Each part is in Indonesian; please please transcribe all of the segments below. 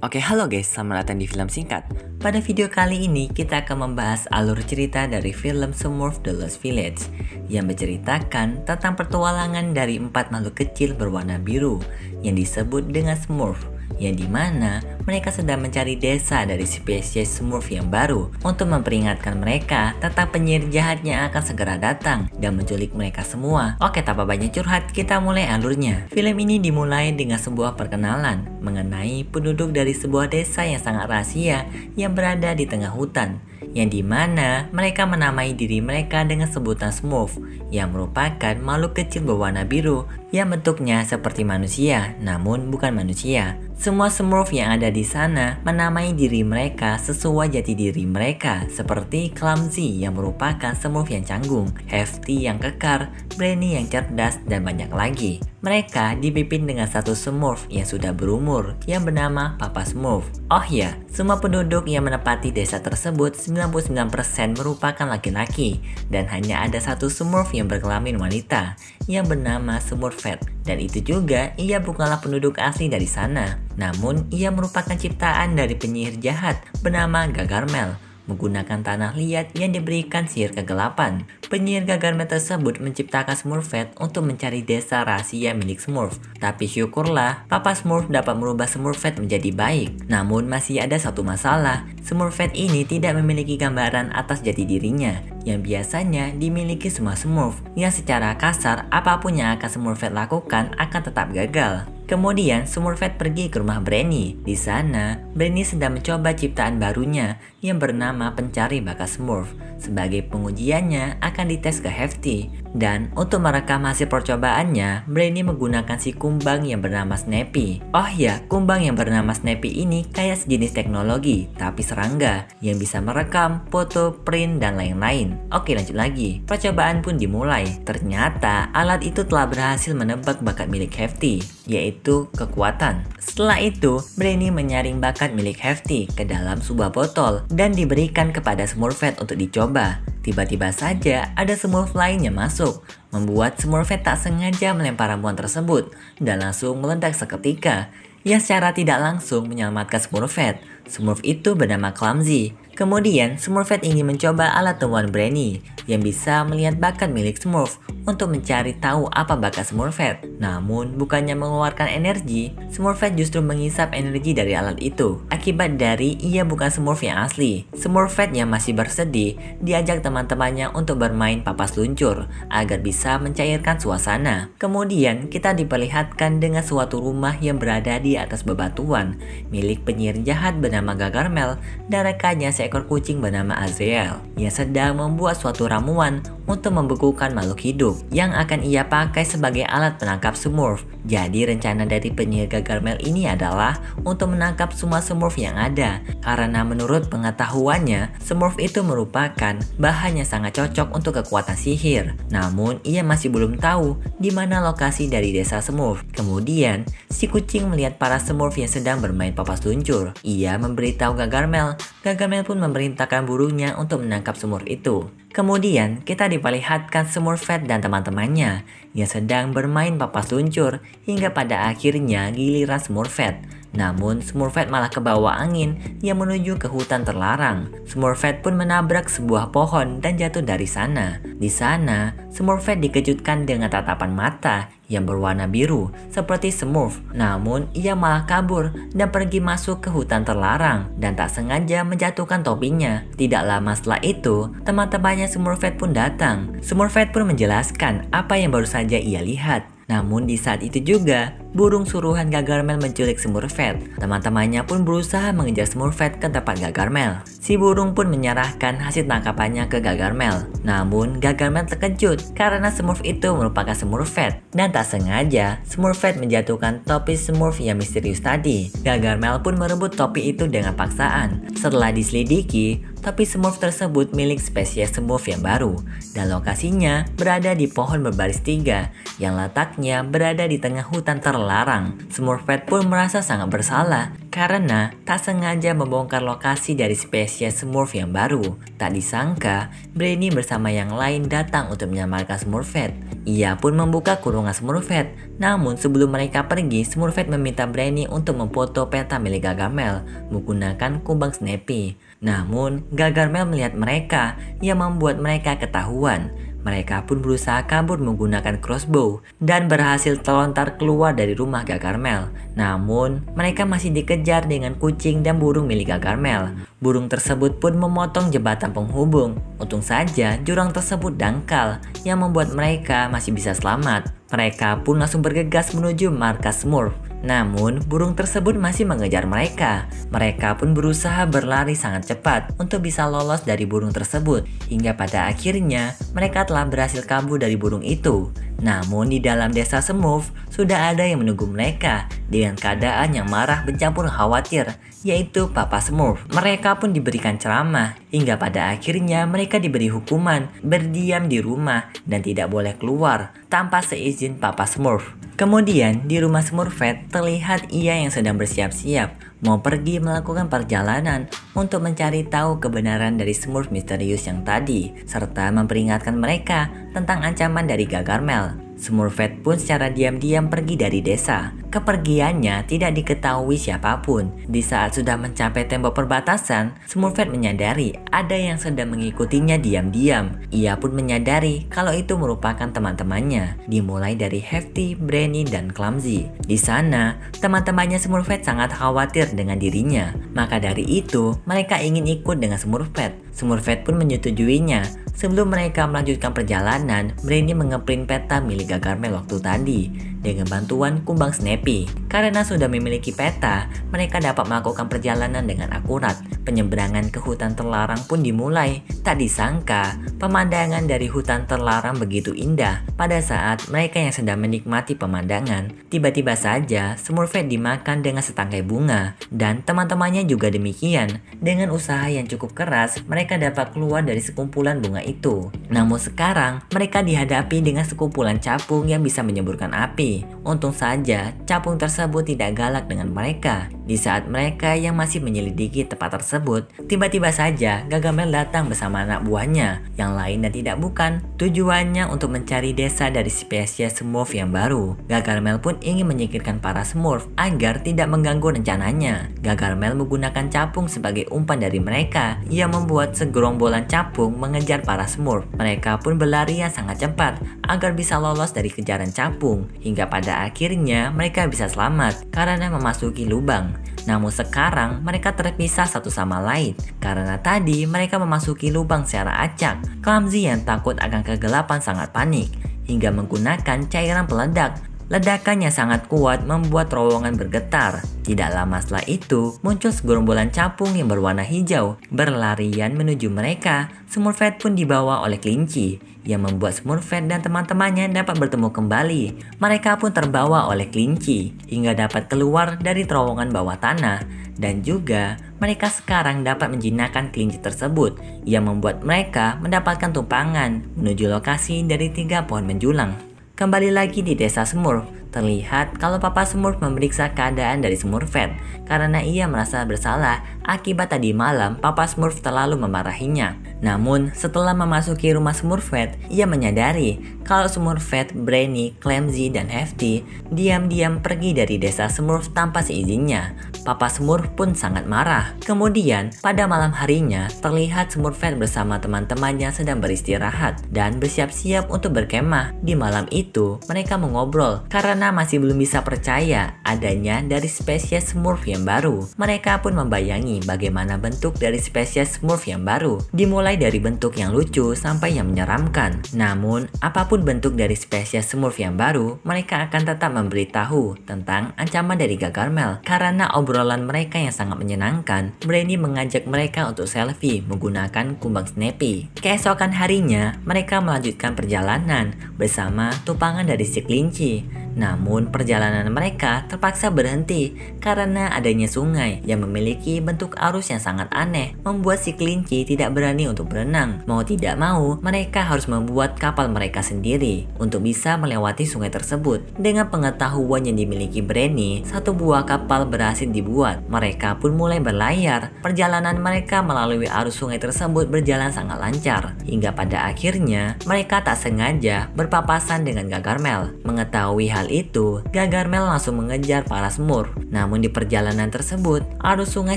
Oke, halo guys, selamat datang di film singkat. Pada video kali ini, kita akan membahas alur cerita dari film Smurf The Lost Village yang menceritakan tentang petualangan dari empat makhluk kecil berwarna biru yang disebut dengan Smurf yang di mana mereka sedang mencari desa dari spesies Smurf yang baru untuk memperingatkan mereka tentang penyihir jahat yang akan segera datang dan menculik mereka semua. Oke, tanpa banyak curhat, kita mulai alurnya. Film ini dimulai dengan sebuah perkenalan mengenai penduduk dari sebuah desa yang sangat rahasia yang berada di tengah hutan yang di mana mereka menamai diri mereka dengan sebutan Smurf yang merupakan makhluk kecil berwarna biru yang bentuknya seperti manusia namun bukan manusia. Semua Smurf yang ada di sana menamai diri mereka sesuai jati diri mereka seperti Clumsy yang merupakan Smurf yang canggung, Hefty yang kekar, Brainy yang cerdas, dan banyak lagi. Mereka dipimpin dengan satu Smurf yang sudah berumur yang bernama Papa Smurf. Oh ya, semua penduduk yang menepati desa tersebut 99% merupakan laki-laki dan hanya ada satu Smurf yang berkelamin wanita yang bernama Smurfette dan itu juga ia bukanlah penduduk asli dari sana namun ia merupakan ciptaan dari penyihir jahat bernama Gagarmel menggunakan tanah liat yang diberikan sihir kegelapan. Penyihir Gagarmel tersebut menciptakan Smurfette untuk mencari desa rahasia milik Smurf. Tapi syukurlah, Papa Smurf dapat merubah Smurfette menjadi baik. Namun masih ada satu masalah, Smurfette ini tidak memiliki gambaran atas jati dirinya yang biasanya dimiliki semua Smurf yang secara kasar apa pun yang akan Smurfette lakukan akan tetap gagal. Kemudian Smurfette pergi ke rumah Branny. Di sana, Branny sedang mencoba ciptaan barunya yang bernama Pencari Bakat Smurf. Sebagai pengujiannya akan dites ke Hefty. Dan untuk merekam hasil percobaannya, Branny menggunakan si kumbang yang bernama Snappy. Oh ya, kumbang yang bernama Snappy ini kayak sejenis teknologi, tapi serangga yang bisa merekam, foto, print, dan lain-lain. Oke lanjut lagi, percobaan pun dimulai. Ternyata alat itu telah berhasil menebak bakat milik Hefty, yaitu kekuatan. Setelah itu, Branny menyaring bakat milik Hefty ke dalam sebuah botol dan diberikan kepada Smurfette untuk dicoba. Tiba-tiba saja ada Smurf lain yang masuk, membuat Smurfette tak sengaja melempar ramuan tersebut dan langsung meledak seketika. Yang secara tidak langsung menyelamatkan Smurfette. Smurf itu bernama Clumsy. Kemudian, Smurfette ingin mencoba alat temuan Branny yang bisa melihat bakat milik Smurf untuk mencari tahu apa bakat Smurfette. Namun, bukannya mengeluarkan energi, Smurfette justru mengisap energi dari alat itu. Akibat dari ia bukan Smurf yang asli. Smurfette yang masih bersedih diajak teman-temannya untuk bermain papas luncur agar bisa mencairkan suasana. Kemudian, kita diperlihatkan dengan suatu rumah yang berada di atas bebatuan milik penyihir jahat bernama Gagarmel dan rekannya seekor kucing bernama Azrael yang sedang membuat suatu ramuan untuk membekukan makhluk hidup yang akan ia pakai sebagai alat penangkap Smurf. Jadi rencana dari penyihir Gagarmel ini adalah untuk menangkap semua Smurf yang ada karena menurut pengetahuannya Smurf itu merupakan bahan yang sangat cocok untuk kekuatan sihir. Namun ia masih belum tahu di mana lokasi dari desa Smurf. Kemudian si kucing melihat para Smurf yang sedang bermain papas luncur. Ia memberitahu Gagarmel. Gagarmel pun memerintahkan burungnya untuk menangkap Smurf itu. Kemudian kita diperlihatkan Smurfette dan teman-temannya yang sedang bermain papas luncur hingga pada akhirnya giliran Smurfette. Namun Smurfette malah ke bawah angin yang menuju ke hutan terlarang. Smurfette pun menabrak sebuah pohon dan jatuh dari sana. Di sana, Smurfette dikejutkan dengan tatapan mata yang berwarna biru seperti Smurf. Namun ia malah kabur dan pergi masuk ke hutan terlarang dan tak sengaja menjatuhkan topinya. Tidak lama setelah itu, teman-temannya Smurfette pun datang. Smurfette pun menjelaskan apa yang baru saja ia lihat. Namun di saat itu juga, burung suruhan Gagarmel menculik Smurfette. Teman-temannya pun berusaha mengejar Smurfette ke tempat Gagarmel. Si burung pun menyerahkan hasil tangkapannya ke Gagarmel. Namun Gagarmel terkejut karena Smurf itu merupakan Smurfette. Dan tak sengaja, Smurfette menjatuhkan topi Smurf yang misterius tadi. Gagarmel pun merebut topi itu dengan paksaan. Setelah diselidiki, topi Smurf tersebut milik spesies Smurf yang baru. Dan lokasinya berada di pohon berbaris tiga yang letaknya berada di tengah hutan terlarang. Smurfette pun merasa sangat bersalah karena tak sengaja membongkar lokasi dari spesies Smurf yang baru. Tak disangka, Brainy bersama yang lain datang untuk menyamarkan Smurfette. Ia pun membuka kurungan Smurfette. Namun sebelum mereka pergi, Smurfette meminta Brainy untuk memfoto peta milik Gargamel menggunakan kumbang Snappy. Namun, Gargamel melihat mereka yang membuat mereka ketahuan. Mereka pun berusaha kabur menggunakan crossbow dan berhasil terlontar keluar dari rumah Gagarmel. Namun, mereka masih dikejar dengan kucing dan burung milik Gagarmel. Burung tersebut pun memotong jembatan penghubung. Untung saja jurang tersebut dangkal yang membuat mereka masih bisa selamat. Mereka pun langsung bergegas menuju markas Smurf. Namun, burung tersebut masih mengejar mereka. Mereka pun berusaha berlari sangat cepat untuk bisa lolos dari burung tersebut. Hingga pada akhirnya, mereka telah berhasil kabur dari burung itu. Namun di dalam desa Smurf sudah ada yang menunggu mereka dengan keadaan yang marah bercampur khawatir, yaitu Papa Smurf. Mereka pun diberikan ceramah hingga pada akhirnya mereka diberi hukuman berdiam di rumah dan tidak boleh keluar tanpa seizin Papa Smurf. Kemudian di rumah Smurfette terlihat ia yang sedang bersiap-siap mau pergi melakukan perjalanan untuk mencari tahu kebenaran dari Smurf misterius yang tadi serta memperingatkan mereka tentang ancaman dari Gagarmel. Smurfette pun secara diam-diam pergi dari desa. Kepergiannya tidak diketahui siapa pun. Di saat sudah mencapai tembok perbatasan, Smurfette menyadari ada yang sedang mengikutinya diam-diam. Ia pun menyadari kalau itu merupakan teman-temannya, dimulai dari Hefty, Brainy, dan Clumsy. Di sana, teman-temannya Smurfette sangat khawatir dengan dirinya. Maka dari itu, mereka ingin ikut dengan Smurfette. Smurfette pun menyetujuinya Sebelum mereka melanjutkan perjalanan, Brainy mengeprint peta milik Gagarmel waktu tadi dengan bantuan kumbang Snappy. Karena sudah memiliki peta, mereka dapat melakukan perjalanan dengan akurat. Penyeberangan ke hutan terlarang pun dimulai. Tak disangka, pemandangan dari hutan terlarang begitu indah. Pada saat mereka yang sedang menikmati pemandangan, tiba-tiba saja Smurfette dimakan dengan setangkai bunga. Dan teman-temannya juga demikian. Dengan usaha yang cukup keras, mereka dapat keluar dari sekumpulan bunga itu. Namun sekarang, mereka dihadapi dengan sekumpulan capung yang bisa menyemburkan api. Untung saja capung tersebut tidak galak dengan mereka. Di saat mereka yang masih menyelidiki tempat tersebut, tiba-tiba saja Gagamel datang bersama anak buahnya yang lain dan tidak bukan. Tujuannya untuk mencari desa dari spesies Smurf yang baru. Gagamel pun ingin menyingkirkan para Smurf agar tidak mengganggu rencananya. Gagamel menggunakan capung sebagai umpan dari mereka yang membuat segerombolan capung mengejar para Smurf. Mereka pun berlari yang sangat cepat agar bisa lolos dari kejaran capung hingga pada akhirnya mereka bisa selamat karena memasuki lubang. Namun sekarang mereka terpisah satu sama lain karena tadi mereka memasuki lubang secara acak. Clumsy yang takut akan kegelapan sangat panik hingga menggunakan cairan peledak Ledakan yang sangat kuat membuat terowongan bergetar. Tidak lama setelah itu, muncul segerombolan capung yang berwarna hijau, berlarian menuju mereka. Smurfette pun dibawa oleh kelinci, yang membuat Smurfette dan teman-temannya dapat bertemu kembali. Mereka pun terbawa oleh kelinci, hingga dapat keluar dari terowongan bawah tanah. Dan juga, mereka sekarang dapat menjinakkan kelinci tersebut, yang membuat mereka mendapatkan tumpangan menuju lokasi dari tiga pohon menjulang. Kembali lagi di desa Smurf, terlihat kalau Papa Smurf memeriksa keadaan dari Smurfette karena ia merasa bersalah akibat tadi malam Papa Smurf terlalu memarahinya. Namun, setelah memasuki rumah Smurfette, ia menyadari kalau Smurfette, Brainy, Clumsy, dan Hefty diam-diam pergi dari desa Smurf tanpa seizinnya. Papa Smurf pun sangat marah. Kemudian, pada malam harinya, terlihat Smurfette bersama teman-temannya sedang beristirahat dan bersiap-siap untuk berkemah. Di malam itu, mereka mengobrol karena masih belum bisa percaya adanya dari spesies Smurf yang baru. Mereka pun membayangi bagaimana bentuk dari spesies Smurf yang baru. Dimulai mulai dari bentuk yang lucu sampai yang menyeramkan. Namun, apa pun bentuk dari spesies Smurf yang baru, mereka akan tetap memberitahu tentang ancaman dari Gagarmel. Karena obrolan mereka yang sangat menyenangkan, Brainy mengajak mereka untuk selfie menggunakan kumbang Snappy. Keesokan harinya, mereka melanjutkan perjalanan bersama tupangan dari si kelinci Namun perjalanan mereka terpaksa berhenti karena adanya sungai yang memiliki bentuk arus yang sangat aneh membuat si kelinci tidak berani untuk berenang. Mau tidak mau, mereka harus membuat kapal mereka sendiri untuk bisa melewati sungai tersebut. Dengan pengetahuan yang dimiliki Branny, satu buah kapal berhasil dibuat. Mereka pun mulai berlayar. Perjalanan mereka melalui arus sungai tersebut berjalan sangat lancar. Hingga pada akhirnya, mereka tak sengaja berpapasan dengan Gagarmel. Mengetahui hal itu, Gagarmel langsung mengejar para semur. Namun di perjalanan tersebut, arus sungai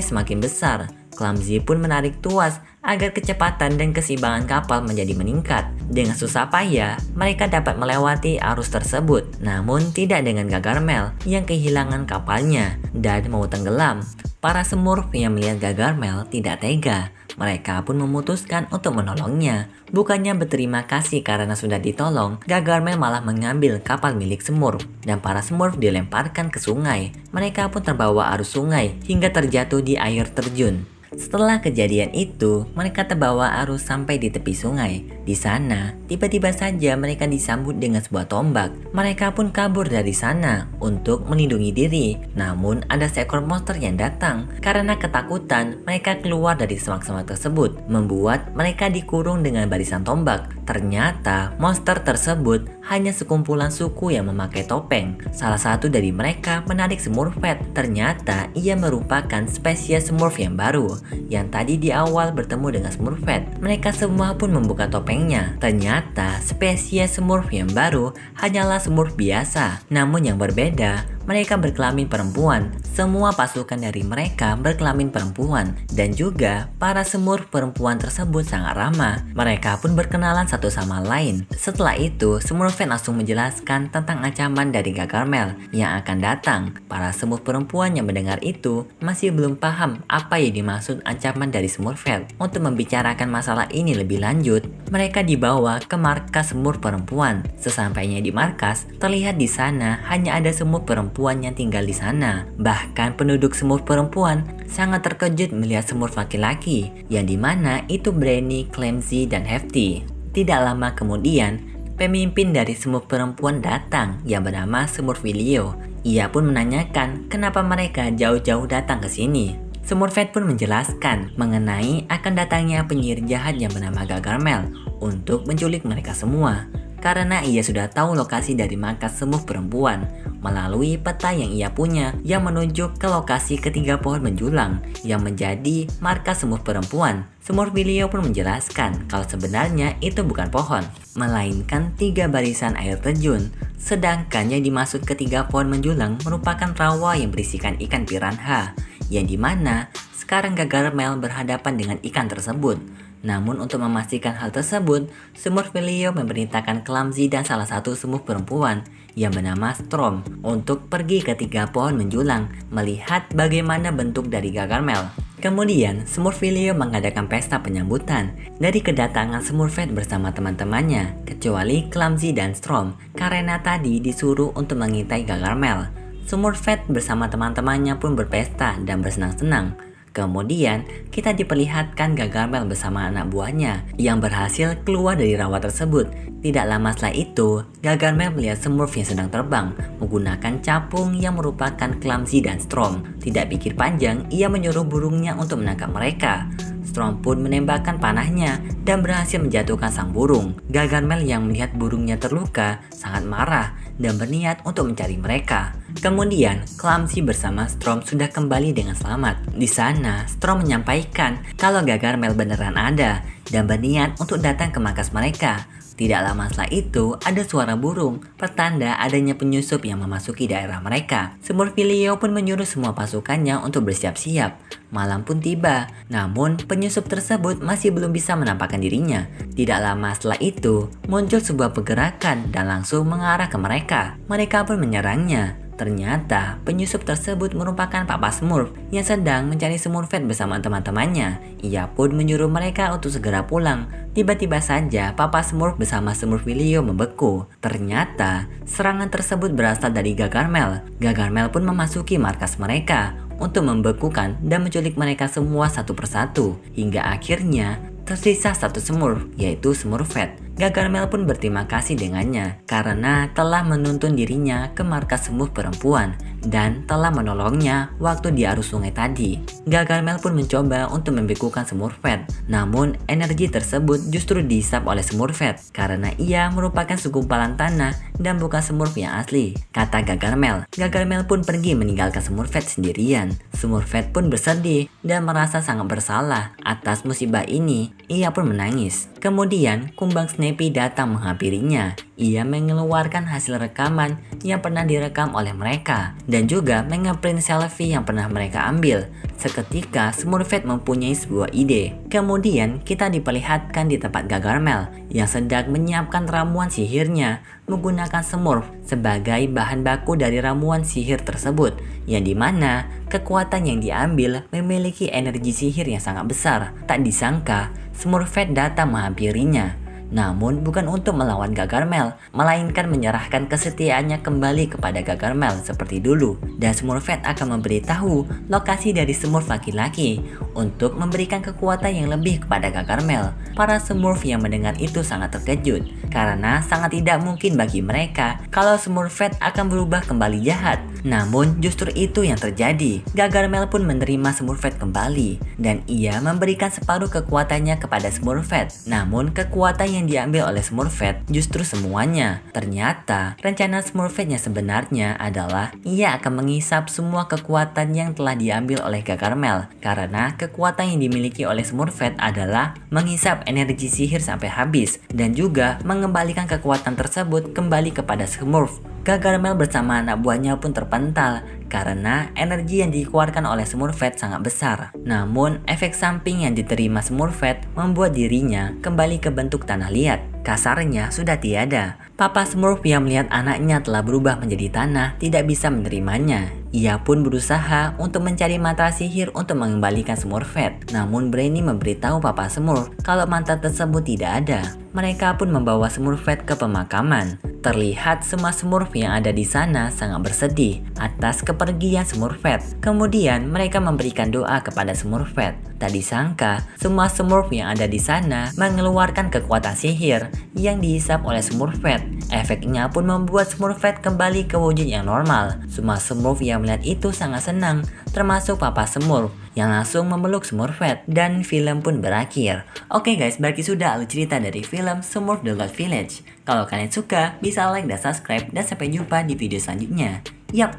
semakin besar. Clumsy pun menarik tuas agar kecepatan dan keseimbangan kapal menjadi meningkat. Dengan susah payah, mereka dapat melewati arus tersebut, namun tidak dengan Gagarmel yang kehilangan kapalnya dan mau tenggelam. Para semur yang melihat Gagarmel tidak tega. Mereka pun memutuskan untuk menolongnya. Bukannya berterima kasih karena sudah ditolong, Gagarmel malah mengambil kapal milik semur dan para semur dilemparkan ke sungai. Mereka pun terbawa arus sungai hingga terjatuh di air terjun. Setelah kejadian itu, mereka terbawa arus sampai di tepi sungai. Di sana, tiba-tiba saja mereka disambut dengan sebuah tombak. Mereka pun kabur dari sana untuk melindungi diri. Namun, ada seekor monster yang datang. Karena ketakutan, mereka keluar dari semak-semak tersebut, membuat mereka dikurung dengan barisan tombak. Ternyata, monster tersebut hanya sekumpulan suku yang memakai topeng. Salah satu dari mereka menarik Smurfette. Ternyata ia merupakan spesies Smurf yang baru yang tadi di awal bertemu dengan Smurfette. Mereka semua pun membuka topengnya. Ternyata spesies Smurf yang baru hanyalah Smurf biasa. Namun yang berbeda, mereka berkelamin perempuan. Semua pasukan dari mereka berkelamin perempuan dan juga para semur perempuan tersebut sangat ramah. Mereka pun berkenalan satu sama lain. Setelah itu, Smurfette langsung menjelaskan tentang ancaman dari Gagarmel yang akan datang. Para semur perempuan yang mendengar itu masih belum paham apa yang dimaksud ancaman dari Smurfette. Untuk membicarakan masalah ini lebih lanjut, mereka dibawa ke markas semur perempuan. Sesampainya di markas, terlihat di sana hanya ada semur perempuan yang tinggal di sana. Bahkan penduduk semur perempuan sangat terkejut melihat semur laki-laki, yang di mana itu Branny, Clemsy, dan Hefty. Tidak lama kemudian, pemimpin dari semur perempuan datang yang bernama Semur Vilio. Ia pun menanyakan kenapa mereka jauh-jauh datang ke sini. Smurfette pun menjelaskan mengenai akan datangnya penyihir jahat yang bernama Gagarmel untuk menculik mereka semua karena ia sudah tahu lokasi dari markas semut perempuan melalui peta yang ia punya yang menunjuk ke lokasi ketiga pohon menjulang yang menjadi markas semut perempuan. Semur Vilio pun menjelaskan kalau sebenarnya itu bukan pohon, melainkan tiga barisan air terjun. Sedangkan yang dimaksud ketiga pohon menjulang merupakan rawa yang berisikan ikan piranha, yang di mana sekarang Gagarmel berhadapan dengan ikan tersebut. Namun untuk memastikan hal tersebut, Semur Velio memerintahkan Clumsy dan salah satu semut perempuan yang bernama Strom untuk pergi ke tiga pohon menjulang melihat bagaimana bentuk dari Gagarmel. Kemudian, Smurfilio mengadakan pesta penyambutan dari kedatangan Smurfette bersama teman-temannya, kecuali Clumsy dan Strom, karena tadi disuruh untuk mengintai Gagarmel. Smurfette bersama teman-temannya pun berpesta dan bersenang-senang. Kemudian, kita diperlihatkan Gagarmel bersama anak buahnya yang berhasil keluar dari rawa tersebut. Tidak lama setelah itu, Gagarmel melihat Smurf yang sedang terbang menggunakan capung yang merupakan Clumsy dan Strom. Tidak pikir panjang, ia menyuruh burungnya untuk menangkap mereka. Strom pun menembakkan panahnya dan berhasil menjatuhkan sang burung. Gagarmel yang melihat burungnya terluka sangat marah dan berniat untuk mencari mereka. Kemudian, Clumsy bersama Strom sudah kembali dengan selamat. Di sana, Strom menyampaikan kalau Gagarmel beneran ada dan berniat untuk datang ke markas mereka. Tidak lama setelah itu, ada suara burung, pertanda adanya penyusup yang memasuki daerah mereka. Semurfilio pun menyuruh semua pasukannya untuk bersiap-siap. Malam pun tiba, namun penyusup tersebut masih belum bisa menampakkan dirinya. Tidak lama setelah itu, muncul sebuah pergerakan dan langsung mengarah ke mereka. Mereka pun menyerangnya. Ternyata penyusup tersebut merupakan Papa Smurf yang sedang mencari Smurfette bersama teman-temannya. Ia pun menyuruh mereka untuk segera pulang. Tiba-tiba saja Papa Smurf bersama Smurfilio membeku. Ternyata serangan tersebut berasal dari Gagarmel. Gagarmel pun memasuki markas mereka untuk membekukan dan menculik mereka semua satu persatu. Hingga akhirnya tersisa satu Smurf, yaitu Smurfette. Gagarmel pun berterima kasih dengannya karena telah menuntun dirinya ke markas sembuh perempuan dan telah menolongnya waktu di arus sungai tadi. Gagarmel pun mencoba untuk membekukan Smurfette, namun energi tersebut justru dihisap oleh Smurfette karena ia merupakan segumpalan tanah dan bukan Smurf yang asli, kata Gagarmel. Gagarmel pun pergi meninggalkan Smurfette sendirian. Smurfette pun bersedih dan merasa sangat bersalah atas musibah ini. Ia pun menangis. Kemudian, kumbang Snappy datang menghampirinya. Ia mengeluarkan hasil rekaman yang pernah direkam oleh mereka dan juga mengeprint selfie yang pernah mereka ambil. Seketika, Smurfette mempunyai sebuah ide. Kemudian, kita diperlihatkan di tempat Gagarmel yang sedang menyiapkan ramuan sihirnya menggunakan Smurf sebagai bahan baku dari ramuan sihir tersebut yang di mana kekuatan yang diambil memiliki energi sihir yang sangat besar. Tak disangka, Smurfette datang menghampirinya. Namun bukan untuk melawan Gagarmel, melainkan menyerahkan kesetiaannya kembali kepada Gagarmel seperti dulu. Dan Smurfette akan memberitahu lokasi dari Smurf laki-laki untuk memberikan kekuatan yang lebih kepada Gagarmel. Para Smurf yang mendengar itu sangat terkejut karena sangat tidak mungkin bagi mereka kalau Smurfette akan berubah kembali jahat. Namun justru itu yang terjadi. Gagarmel pun menerima Smurfette kembali dan ia memberikan separuh kekuatannya kepada Smurfette. Namun kekuatan yang diambil oleh Smurfette justru semuanya. Ternyata rencana Smurfette yang sebenarnya adalah ia akan mengisap semua kekuatan yang telah diambil oleh Gagarmel karena kekuatan yang dimiliki oleh Smurfette adalah mengisap energi sihir sampai habis dan juga mengembalikan kekuatan tersebut kembali kepada Smurf. Gagarmel bersama anak buahnya pun terpental karena energi yang dikeluarkan oleh Smurfette sangat besar. Namun, efek samping yang diterima Smurfette membuat dirinya kembali ke bentuk tanah liat. Kasarnya sudah tiada. Papa Smurf yang melihat anaknya telah berubah menjadi tanah tidak bisa menerimanya. Ia pun berusaha untuk mencari mantra sihir untuk mengembalikan Smurfette. Namun Brainy memberitahu Papa Smurf kalau mantra tersebut tidak ada. Mereka pun membawa Smurfette ke pemakaman. Terlihat semua Smurf yang ada di sana sangat bersedih atas kepergian Smurfette. Kemudian mereka memberikan doa kepada Smurfette. Tak disangka, semua Smurf yang ada di sana mengeluarkan kekuatan sihir yang dihisap oleh Smurfette. Efeknya pun membuat Smurfette kembali ke wujud yang normal. Semua Smurf yang melihat itu sangat senang, termasuk Papa Smurf yang langsung memeluk Smurfette dan film pun berakhir. Oke guys, berarti sudah alur cerita dari film Smurf The Lost Village. Kalau kalian suka, bisa like dan subscribe dan sampai jumpa di video selanjutnya. Yap,